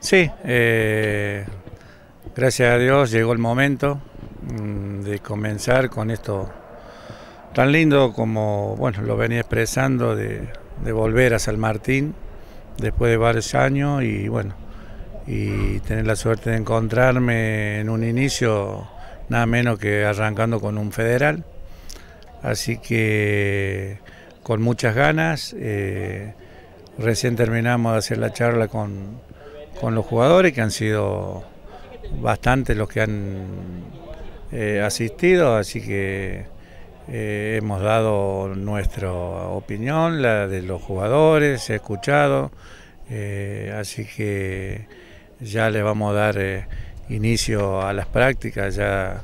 Sí, eh, gracias a Dios llegó el momento mm, de comenzar con esto tan lindo como bueno lo venía expresando de, volver a San Martín después de varios años y bueno y tener la suerte de encontrarme en un inicio nada menos que arrancando con un federal. Así que con muchas ganas eh, recién terminamos de hacer la charla con con los jugadores, que han sido bastantes los que han eh, asistido, así que eh, hemos dado nuestra opinión, la de los jugadores, he escuchado, eh, así que ya le vamos a dar inicio a las prácticas ya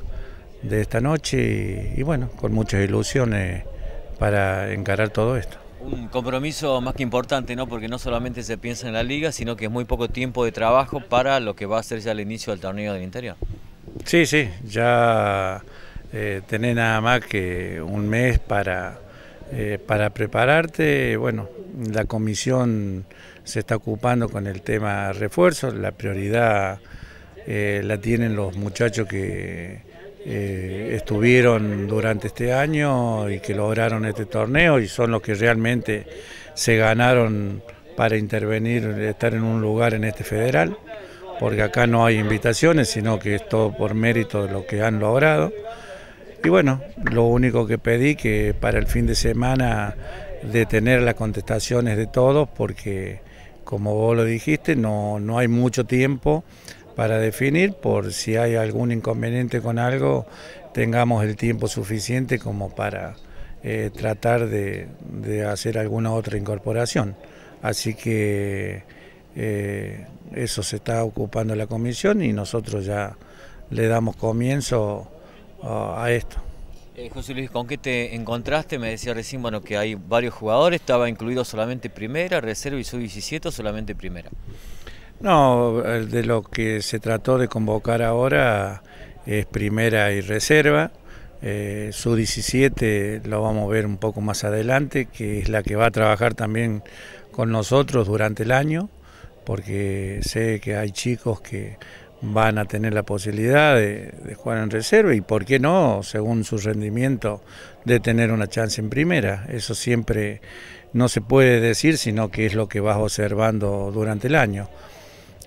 de esta noche y bueno, con muchas ilusiones para encarar todo esto. Un compromiso más que importante, ¿no? Porque no solamente se piensa en la liga, sino que es muy poco tiempo de trabajo para lo que va a ser ya el inicio del torneo del interior. Sí, sí, ya eh, tenés nada más que un mes para, eh, para prepararte. Bueno, la comisión se está ocupando con el tema refuerzos, la prioridad eh, la tienen los muchachos que eh, estuvieron durante este año y que lograron este torneo y son los que realmente se ganaron para intervenir, estar en un lugar en este federal, porque acá no hay invitaciones, sino que es todo por mérito de lo que han logrado. Y bueno, lo único que pedí que para el fin de semana de tener las contestaciones de todos, porque como vos lo dijiste, no, no hay mucho tiempo para definir por si hay algún inconveniente con algo, tengamos el tiempo suficiente como para eh, tratar de, hacer alguna otra incorporación. Así que eh, eso se está ocupando la comisión y nosotros ya le damos comienzo a esto. Eh, José Luis, ¿con qué te encontraste? Me decía recién bueno, que hay varios jugadores, estaba incluido solamente primera, reserva y sub-17 solamente primera. No, de lo que se trató de convocar ahora es primera y reserva. Eh, su 17 lo vamos a ver un poco más adelante, que es la que va a trabajar también con nosotros durante el año, porque sé que hay chicos que van a tener la posibilidad de, de, jugar en reserva y por qué no, según su rendimiento, de tener una chance en primera. Eso siempre no se puede decir, sino que es lo que vas observando durante el año.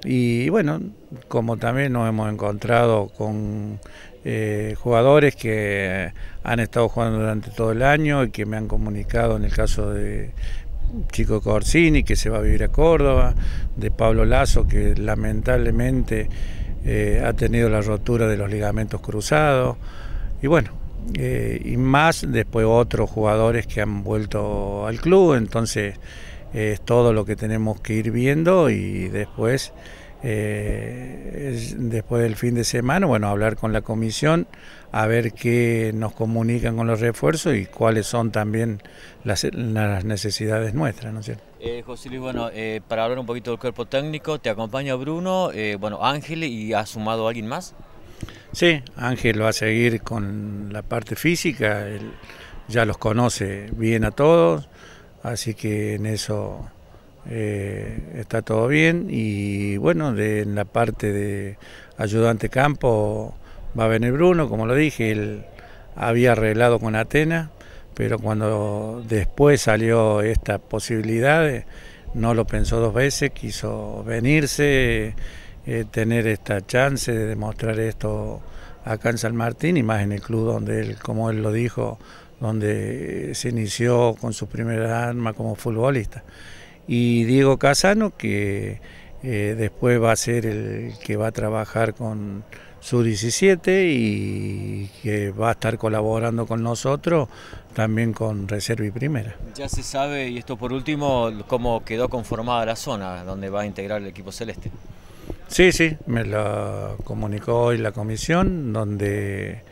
Y bueno, como también nos hemos encontrado con eh, jugadores que han estado jugando durante todo el año y que me han comunicado en el caso de Chico Corsini, que se va a vivir a Córdoba, de Pablo Lazo, que lamentablemente eh, ha tenido la rotura de los ligamentos cruzados. Y bueno, eh, y más después otros jugadores que han vuelto al club, entonces es todo lo que tenemos que ir viendo y después, eh, después del fin de semana, bueno, hablar con la comisión, a ver qué nos comunican con los refuerzos y cuáles son también las, necesidades nuestras, ¿no es cierto? Eh, José Luis, bueno, eh, para hablar un poquito del cuerpo técnico, te acompaña Bruno, bueno, Ángel y ha sumado a alguien más. Sí, Ángel va a seguir con la parte física, él ya los conoce bien a todos Así que en eso eh, está todo bien. Y bueno, de, en la parte de ayudante campo va a venir Bruno, como lo dije, él había arreglado con Atena, pero cuando después salió esta posibilidad, no lo pensó dos veces, quiso venirse, eh, tener esta chance de demostrar esto acá en San Martín y más en el club donde él, como él lo dijo, donde se inició con su primera arma como futbolista. Y Diego Casano, que eh, después va a ser el que va a trabajar con su 17 y que va a estar colaborando con nosotros también con reserva y primera. Ya se sabe, y esto por último, cómo quedó conformada la zona donde va a integrar el equipo celeste. Sí, sí, me lo comunicó hoy la comisión, donde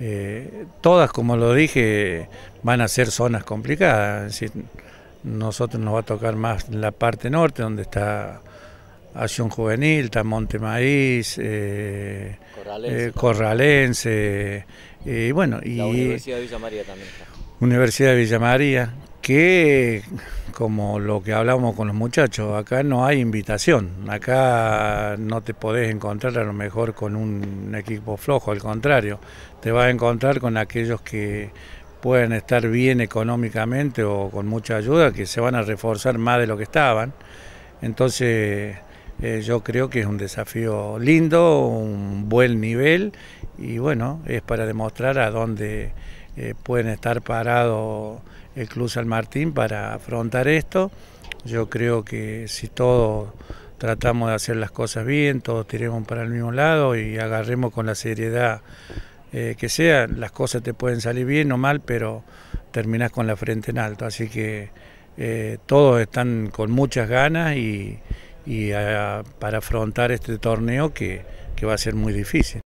eh, todas, como lo dije, van a ser zonas complicadas. nosotros nos va a tocar más la parte norte, donde está Acción Juvenil, está Monte Maíz, eh, Corralense, eh, y bueno, y la Universidad de Villa María también Universidad de Villa María, que como lo que hablamos con los muchachos, acá no hay invitación, acá no te podés encontrar a lo mejor con un equipo flojo, al contrario, te vas a encontrar con aquellos que pueden estar bien económicamente o con mucha ayuda, que se van a reforzar más de lo que estaban. Entonces eh, yo creo que es un desafío lindo, un buen nivel y bueno, es para demostrar a dónde eh, pueden estar parados el Club San Martín para afrontar esto. Yo creo que si todos tratamos de hacer las cosas bien, todos tiremos para el mismo lado y agarremos con la seriedad eh, que sea, las cosas te pueden salir bien o mal, pero terminás con la frente en alto. Así que eh, todos están con muchas ganas y, para afrontar este torneo que va a ser muy difícil.